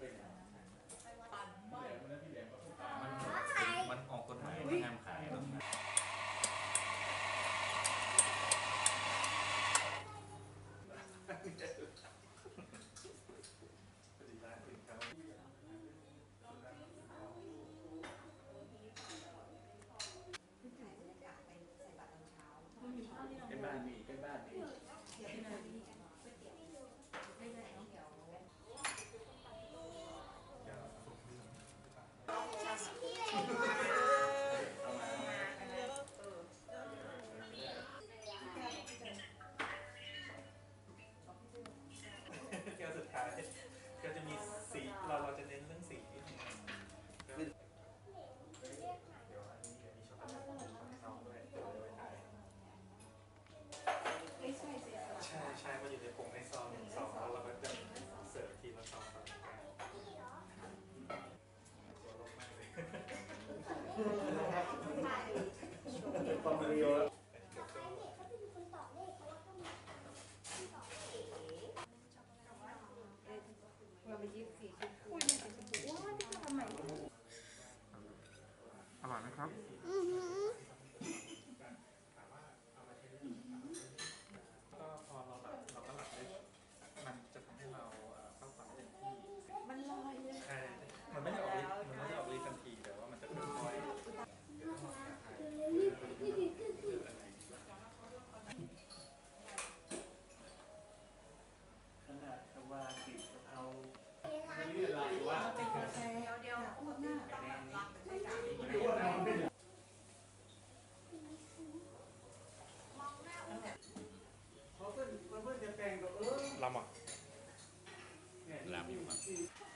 right now. ราจะเน้นเรื่องสีที่ทำงานเช็มักอไหมใช่ใช่เขาอยู่ในผงในซองซองแล้วเราก็จะเสิร์ฟทีละซองต่อไปความเรียว อุ้ยส่ชมพูว้าวทำไม อร่อยไหมครับ อื to